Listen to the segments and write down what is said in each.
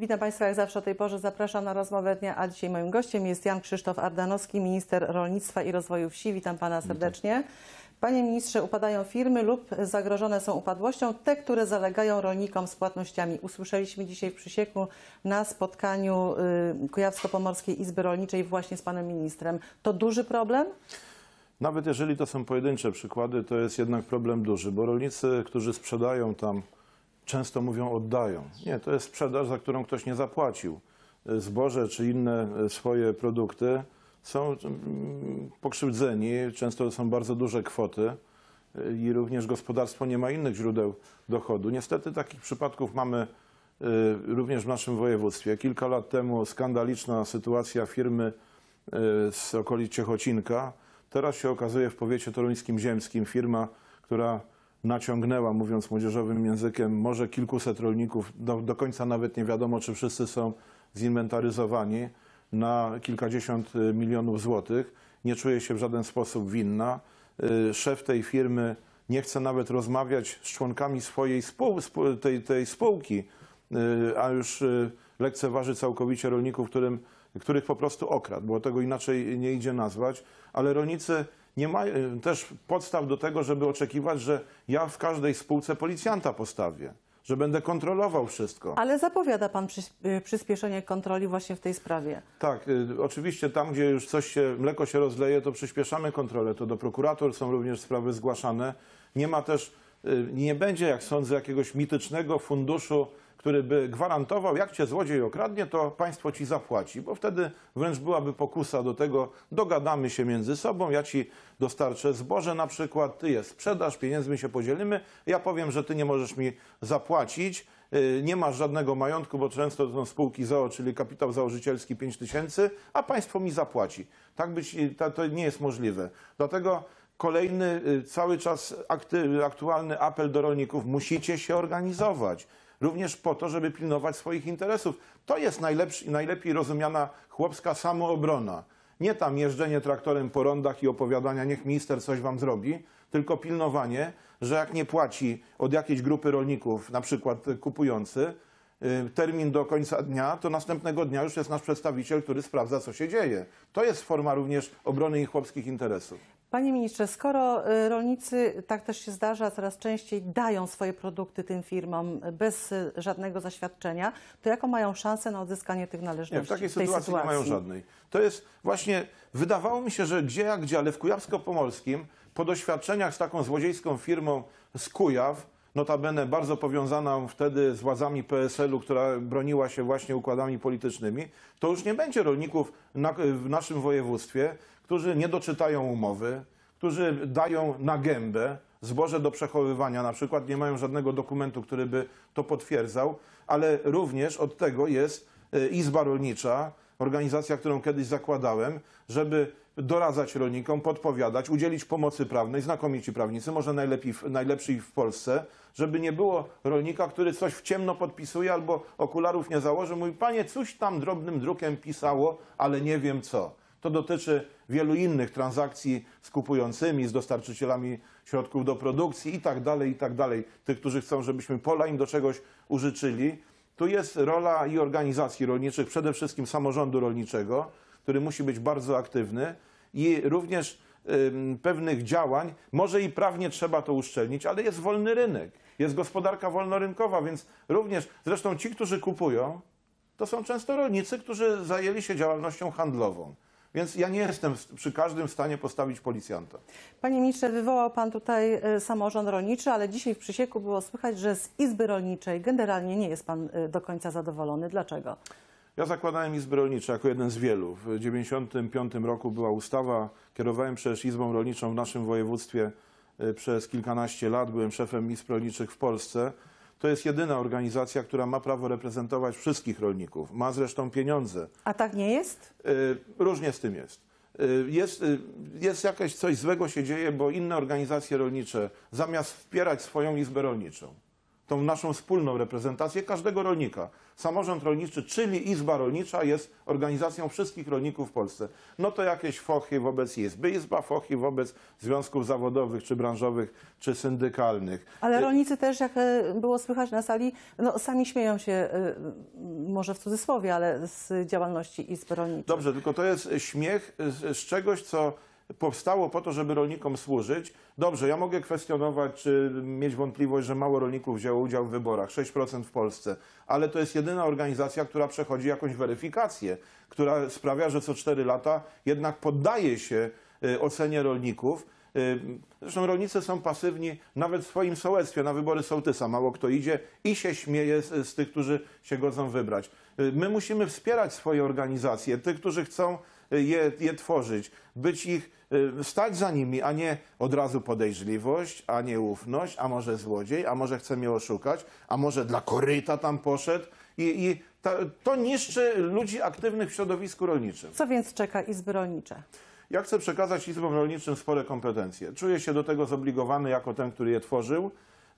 Witam Państwa jak zawsze o tej porze. Zapraszam na rozmowę dnia, a dzisiaj moim gościem jest Jan Krzysztof Ardanowski, minister rolnictwa i rozwoju wsi. Witam Pana serdecznie. Panie ministrze, upadają firmy lub zagrożone są upadłością te, które zalegają rolnikom z płatnościami. Usłyszeliśmy dzisiaj w Przysieku na spotkaniu y, Kujawsko-Pomorskiej Izby Rolniczej właśnie z Panem ministrem. To duży problem? Nawet jeżeli to są pojedyncze przykłady, to jest jednak problem duży, bo rolnicy, którzy sprzedają tam, często mówią oddają. Nie, to jest sprzedaż, za którą ktoś nie zapłacił. Zboże czy inne swoje produkty są mm, pokrzywdzeni, często to są bardzo duże kwoty i również gospodarstwo nie ma innych źródeł dochodu. Niestety takich przypadków mamy y, również w naszym województwie. Kilka lat temu skandaliczna sytuacja firmy y, z okolic Ciechocinka. Teraz się okazuje w powiecie toruńskim ziemskim firma, która naciągnęła, mówiąc młodzieżowym językiem, może kilkuset rolników, do, do końca nawet nie wiadomo, czy wszyscy są zinwentaryzowani, na kilkadziesiąt y, milionów złotych. Nie czuje się w żaden sposób winna. Y, Szef tej firmy nie chce nawet rozmawiać z członkami swojej spół, tej, tej spółki, y, a już lekceważy całkowicie rolników, którym, których po prostu okradł, bo tego inaczej nie idzie nazwać. Ale rolnicy nie mają też podstaw do tego, żeby oczekiwać, że ja w każdej spółce policjanta postawię, że będę kontrolował wszystko. Ale zapowiada Pan y, przyspieszenie kontroli właśnie w tej sprawie. Tak, y, oczywiście tam, gdzie już coś się, mleko się rozleje, to przyspieszamy kontrolę. To do prokurator są również sprawy zgłaszane. Nie ma też, y, nie będzie, jak sądzę, jakiegoś mitycznego funduszu, który by gwarantował, jak cię złodziej okradnie, to państwo ci zapłaci, bo wtedy wręcz byłaby pokusa do tego, dogadamy się między sobą, ja ci dostarczę zboże na przykład, ty je sprzedasz, pieniędzmi się podzielimy, ja powiem, że ty nie możesz mi zapłacić, y, nie masz żadnego majątku, bo często to są spółki ZOO, czyli kapitał założycielski 5 tysięcy, a państwo mi zapłaci. Tak być, to, to nie jest możliwe. Dlatego kolejny y, cały czas aktualny apel do rolników, musicie się organizować. Również po to, żeby pilnować swoich interesów. To jest najlepszy, najlepiej rozumiana chłopska samoobrona. Nie tam jeżdżenie traktorem po rondach i opowiadania, niech minister coś wam zrobi, tylko pilnowanie, że jak nie płaci od jakiejś grupy rolników, na przykład kupujący, y, termin do końca dnia, to następnego dnia już jest nasz przedstawiciel, który sprawdza, co się dzieje. To jest forma również obrony ich chłopskich interesów. Panie ministrze, skoro y, rolnicy, tak też się zdarza, coraz częściej dają swoje produkty tym firmom bez y, żadnego zaświadczenia, to jaką mają szansę na odzyskanie tych należności? Nie, w takiej tej sytuacji, nie mają żadnej. To jest właśnie, wydawało mi się, że gdzie jak gdzie, ale w Kujawsko-Pomorskim po doświadczeniach z taką złodziejską firmą z Kujaw, notabene bardzo powiązaną wtedy z władzami PSL-u, która broniła się właśnie układami politycznymi, to już nie będzie rolników na, w naszym województwie, którzy nie doczytają umowy, którzy dają na gębę zboże do przechowywania, na przykład nie mają żadnego dokumentu, który by to potwierdzał, ale również od tego jest e, Izba Rolnicza, organizacja, którą kiedyś zakładałem, żeby doradzać rolnikom, podpowiadać, udzielić pomocy prawnej, znakomici prawnicy, może najlepiej, najlepsi w Polsce, żeby nie było rolnika, który coś w ciemno podpisuje albo okularów nie założy, mówi, panie, coś tam drobnym drukiem pisało, ale nie wiem co. To dotyczy wielu innych transakcji z kupującymi, z dostarczycielami środków do produkcji i tak dalej, i tak dalej. Tych, którzy chcą, żebyśmy pola im do czegoś użyczyli. Tu jest rola i organizacji rolniczych, przede wszystkim samorządu rolniczego, który musi być bardzo aktywny i również pewnych działań. Może i prawnie trzeba to uszczelnić, ale jest wolny rynek, jest gospodarka wolnorynkowa, więc również zresztą ci, którzy kupują, to są często rolnicy, którzy zajęli się działalnością handlową. Więc ja nie jestem przy każdym w stanie postawić policjanta. Panie ministrze, wywołał Pan tutaj y, samorząd rolniczy, ale dzisiaj w Przysieku było słychać, że z Izby Rolniczej generalnie nie jest Pan y, do końca zadowolony. Dlaczego? Ja zakładałem Izby Rolnicze jako jeden z wielu. W 1995 roku była ustawa, kierowałem przecież Izbą Rolniczą w naszym województwie y, przez kilkanaście lat, byłem szefem Izb Rolniczych w Polsce. To jest jedyna organizacja, która ma prawo reprezentować wszystkich rolników. Ma zresztą pieniądze. A tak nie jest? Y, Różnie z tym jest. Y, Jest, y, jest jakieś coś złego się dzieje, bo inne organizacje rolnicze zamiast wspierać swoją izbę rolniczą, tą naszą wspólną reprezentację każdego rolnika. Samorząd rolniczy, czyli Izba Rolnicza jest organizacją wszystkich rolników w Polsce. No to jakieś fochy wobec Izby, Izba fochy wobec związków zawodowych, czy branżowych, czy syndykalnych. Ale rolnicy też, jak e, było słychać na sali, no, sami śmieją się, e, może w cudzysłowie, ale z działalności Izby Rolniczej. Dobrze, tylko to jest śmiech z czegoś, co powstało po to, żeby rolnikom służyć. Dobrze, ja mogę kwestionować, czy mieć wątpliwość, że mało rolników wzięło udział w wyborach, 6% w Polsce, ale to jest jedyna organizacja, która przechodzi jakąś weryfikację, która sprawia, że co 4 lata jednak poddaje się y, ocenie rolników. Y, Zresztą rolnicy są pasywni nawet w swoim sołectwie. Na wybory sołtysa mało kto idzie i się śmieje z, z tych, którzy się godzą wybrać. Y, My musimy wspierać swoje organizacje, tych, którzy chcą je, je tworzyć, być ich, y, stać za nimi, a nie od razu podejrzliwość, a nie ufność, a może złodziej, a może chce mnie oszukać, a może dla koryta tam poszedł. I, i ta, to niszczy ludzi aktywnych w środowisku rolniczym. Co więc czeka Izby Rolnicze? Ja chcę przekazać Izbom Rolniczym spore kompetencje. Czuję się do tego zobligowany jako ten, który je tworzył.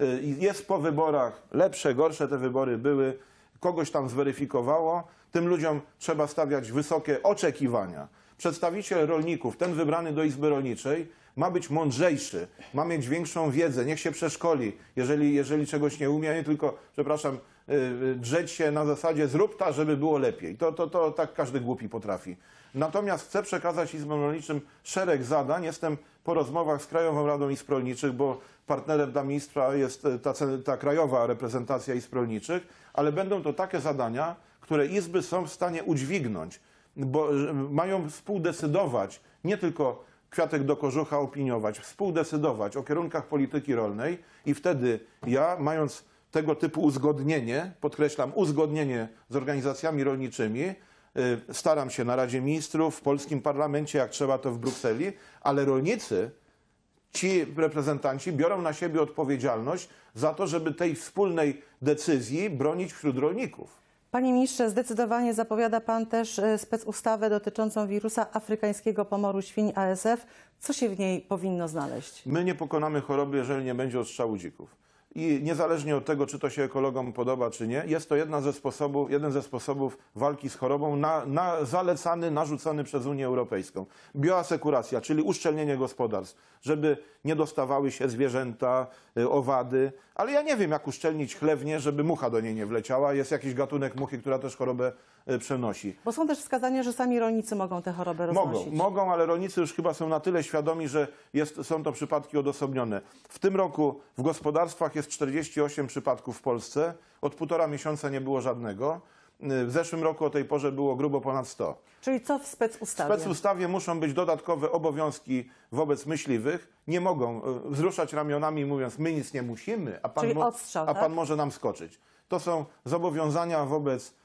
Y, Jest po wyborach, lepsze, gorsze te wybory były, kogoś tam zweryfikowało. Tym ludziom trzeba stawiać wysokie oczekiwania. Przedstawiciel rolników, ten wybrany do Izby Rolniczej, ma być mądrzejszy, ma mieć większą wiedzę, niech się przeszkoli, jeżeli, jeżeli czegoś nie umie, nie tylko, przepraszam, y, y, drzeć się na zasadzie zrób ta, żeby było lepiej. To, to, to tak każdy głupi potrafi. Natomiast chcę przekazać Izbom Rolniczym szereg zadań. Jestem po rozmowach z Krajową Radą Izb Rolniczych, bo partnerem dla ministra jest e, ta, ta krajowa reprezentacja Izb Rolniczych, ale będą to takie zadania, które Izby są w stanie udźwignąć, bo e, mają współdecydować, nie tylko kwiatek do kożucha opiniować, współdecydować o kierunkach polityki rolnej i wtedy ja, mając tego typu uzgodnienie, podkreślam, uzgodnienie z organizacjami rolniczymi, staram się na Radzie Ministrów, w polskim parlamencie, jak trzeba to w Brukseli, ale rolnicy, ci reprezentanci biorą na siebie odpowiedzialność za to, żeby tej wspólnej decyzji bronić wśród rolników. Panie ministrze, zdecydowanie zapowiada pan też e, specustawę dotyczącą wirusa afrykańskiego pomoru świń ASF. Co się w niej powinno znaleźć? My nie pokonamy choroby, jeżeli nie będzie odstrzału dzików. I niezależnie od tego, czy to się ekologom podoba, czy nie, jest to jedna ze sposobów, jeden ze sposobów walki z chorobą na, na, zalecany, narzucony przez Unię Europejską. Bioasekuracja, czyli uszczelnienie gospodarstw, żeby nie dostawały się zwierzęta, y, owady. Ale ja nie wiem, jak uszczelnić chlewnię, żeby mucha do niej nie wleciała. Jest jakiś gatunek muchy, która też chorobę przenosi. Bo są też wskazania, że sami rolnicy mogą tę chorobę Mogą, roznosić. mogą, ale rolnicy już chyba są na tyle świadomi, że jest, są to przypadki odosobnione. W tym roku w gospodarstwach jest 48 przypadków w Polsce. Od półtora miesiąca nie było żadnego. W zeszłym roku o tej porze było grubo ponad 100. Czyli co w W specustawie? specustawie muszą być dodatkowe obowiązki wobec myśliwych. Nie mogą e, wzruszać ramionami mówiąc, my nic nie musimy, a pan, odstrzał, a tak? pan może nam skoczyć. To są zobowiązania wobec y, y,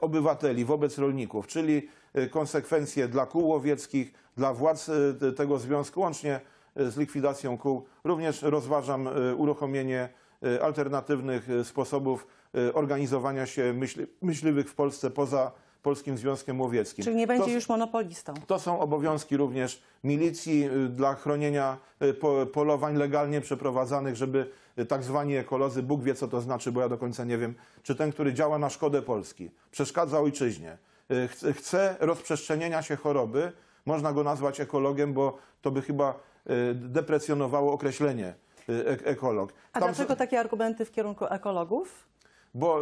obywateli, wobec rolników, czyli y, konsekwencje dla kół łowieckich, dla władz y, tego związku, łącznie y, z likwidacją kół. Również rozważam y, uruchomienie y, alternatywnych y, sposobów y, organizowania się myśli, myśliwych w Polsce poza Polskim Związkiem Łowieckim. Czyli nie będzie To- już monopolistą. to są obowiązki również milicji y, dla chronienia y, po- polowań legalnie przeprowadzanych, żeby y, tak zwani ekolodzy, Bóg wie co to znaczy, bo ja do końca nie wiem, czy ten, który działa na szkodę Polski, przeszkadza ojczyźnie, y, chce- rozprzestrzenienia się choroby, można go nazwać ekologiem, bo to by chyba y, deprecjonowało określenie y, ek- ekolog. A Tam- dlaczego takie argumenty w kierunku ekologów? bo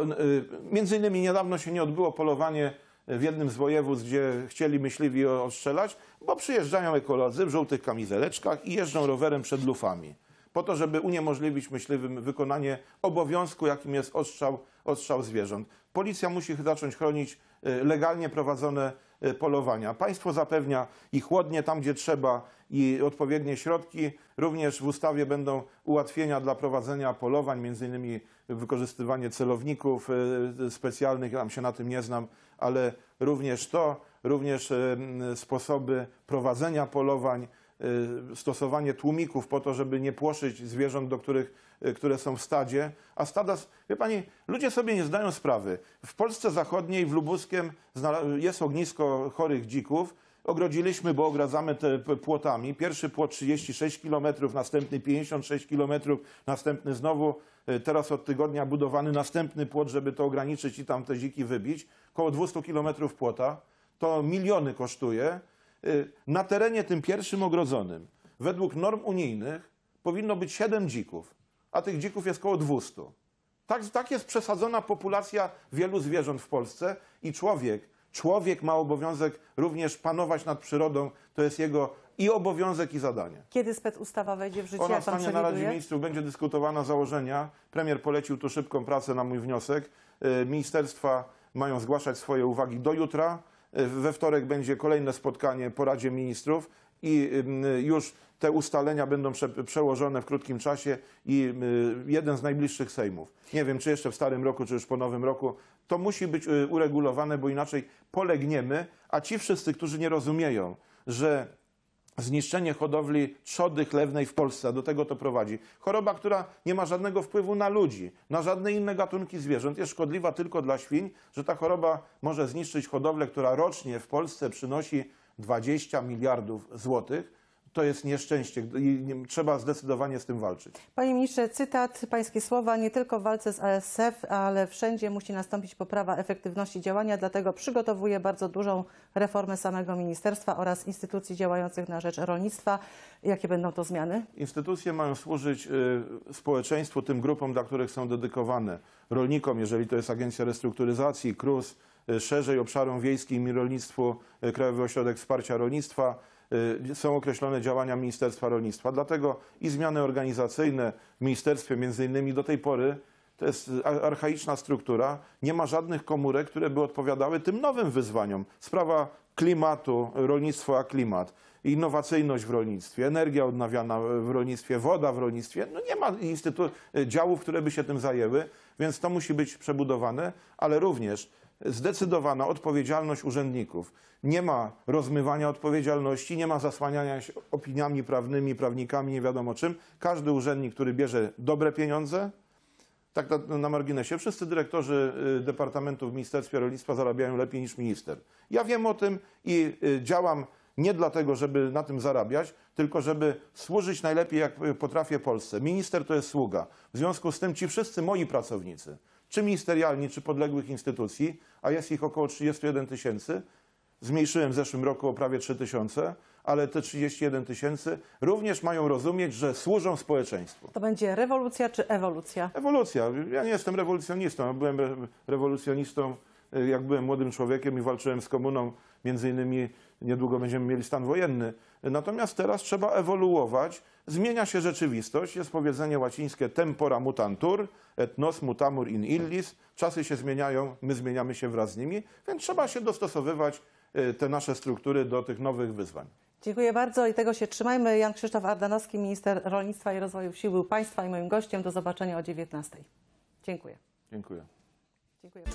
między innymi niedawno się nie odbyło polowanie w jednym z województw, gdzie chcieli myśliwi ostrzelać, bo przyjeżdżają ekolodzy w żółtych kamizeleczkach i jeżdżą rowerem przed lufami. Po to, żeby uniemożliwić myśliwym wykonanie obowiązku, jakim jest ostrzał, ostrzał zwierząt. Policja musi zacząć chronić y, legalnie prowadzone y, polowania. Państwo zapewnia i chłodnie tam, gdzie trzeba, i odpowiednie środki. Również w ustawie będą ułatwienia dla prowadzenia polowań, między innymi wykorzystywanie celowników y, specjalnych, ja się na tym nie znam, ale również to, również sposoby prowadzenia polowań, stosowanie tłumików po to, żeby nie płoszyć zwierząt, do których, y, które są w stadzie. A stada, wie pani, ludzie sobie nie zdają sprawy. W Polsce Zachodniej, w Lubuskiem jest ognisko chorych dzików. ogrodziliśmy, bo ogradzamy te płotami. Pierwszy płot 36 km, następny 56 km, następny znowu y, teraz od tygodnia budowany następny płot, żeby to ograniczyć i tam te dziki wybić. Koło 200 km płota. To miliony kosztuje. Y, Na terenie tym pierwszym ogrodzonym, według norm unijnych, powinno być 7 dzików, a tych dzików jest koło 200. Tak, tak jest przesadzona populacja wielu zwierząt w Polsce i człowiek, człowiek ma obowiązek również panować nad przyrodą. To jest jego i obowiązek, i zadanie. Kiedy specustawa wejdzie w życie, Ona stanie na Radzie? Ministrów, będzie dyskutowana założenia. Premier polecił tu szybką pracę na mój wniosek. E, Ministerstwa mają zgłaszać swoje uwagi do jutra. We wtorek będzie kolejne spotkanie po Radzie Ministrów i już te ustalenia będą prze, przełożone w krótkim czasie i y, jeden z najbliższych sejmów. Nie wiem, czy jeszcze w starym roku, czy już po nowym roku. To musi być y, uregulowane, bo inaczej polegniemy, a ci wszyscy, którzy nie rozumieją, że zniszczenie hodowli trzody chlewnej w Polsce, do tego to prowadzi. Choroba, która nie ma żadnego wpływu na ludzi, na żadne inne gatunki zwierząt, jest szkodliwa tylko dla świń, że ta choroba może zniszczyć hodowlę, która rocznie w Polsce przynosi 20 miliardów złotych. To jest nieszczęście i trzeba zdecydowanie z tym walczyć. Panie ministrze, cytat, pańskie słowa, nie tylko w walce z ASF, ale wszędzie musi nastąpić poprawa efektywności działania, dlatego przygotowuje bardzo dużą reformę samego ministerstwa oraz instytucji działających na rzecz rolnictwa. Jakie będą to zmiany? Instytucje mają służyć y, społeczeństwu, tym grupom, dla których są dedykowane. Rolnikom, jeżeli to jest Agencja Restrukturyzacji, KRUS, y, szerzej obszarom wiejskim i rolnictwu, y, Krajowy Ośrodek Wsparcia Rolnictwa. Y, Są określone działania Ministerstwa Rolnictwa. Dlatego i zmiany organizacyjne w ministerstwie, między innymi do tej pory, to jest ar- archaiczna struktura. Nie ma żadnych komórek, które by odpowiadały tym nowym wyzwaniom. Sprawa klimatu, rolnictwo a klimat, innowacyjność w rolnictwie, energia odnawialna w rolnictwie, woda w rolnictwie. No nie ma instytu- działów, które by się tym zajęły, więc to musi być przebudowane, ale również zdecydowana odpowiedzialność urzędników. Nie ma rozmywania odpowiedzialności, nie ma zasłaniania się opiniami prawnymi, prawnikami, nie wiadomo czym. Każdy urzędnik, który bierze dobre pieniądze, tak na, na marginesie, wszyscy dyrektorzy y, departamentów w Ministerstwie Rolnictwa zarabiają lepiej niż minister. Ja wiem o tym i y, działam nie dlatego, żeby na tym zarabiać, tylko żeby służyć najlepiej, jak potrafię Polsce. Minister to jest sługa. W związku z tym ci wszyscy moi pracownicy, czy ministerialni, czy podległych instytucji, a jest ich około 31 tysięcy, zmniejszyłem w zeszłym roku o prawie 3 tysiące, ale te 31 tysięcy również mają rozumieć, że służą społeczeństwu. To będzie rewolucja czy ewolucja? Ewolucja. Ja nie jestem rewolucjonistą. Byłem re- rewolucjonistą, y, jak byłem młodym człowiekiem i walczyłem z komuną. Między innymi niedługo będziemy mieli stan wojenny. Natomiast teraz trzeba ewoluować. Zmienia się rzeczywistość. Jest powiedzenie łacińskie tempora mutantur, et nos mutamur in illis. Czasy się zmieniają, my zmieniamy się wraz z nimi, więc trzeba się dostosowywać y, te nasze struktury do tych nowych wyzwań. Dziękuję bardzo i tego się trzymajmy. Jan Krzysztof Ardanowski, minister rolnictwa i rozwoju wsi, był Państwa i moim gościem. Do zobaczenia o 19. Dziękuję. Dziękuję. Dziękuję.